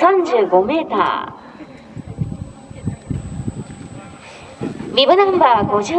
35メーター。ビブナンバー50